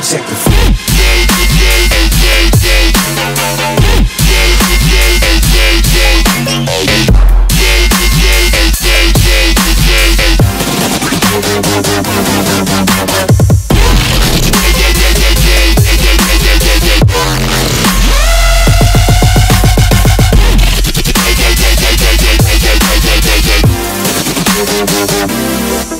come check the We'll be right back.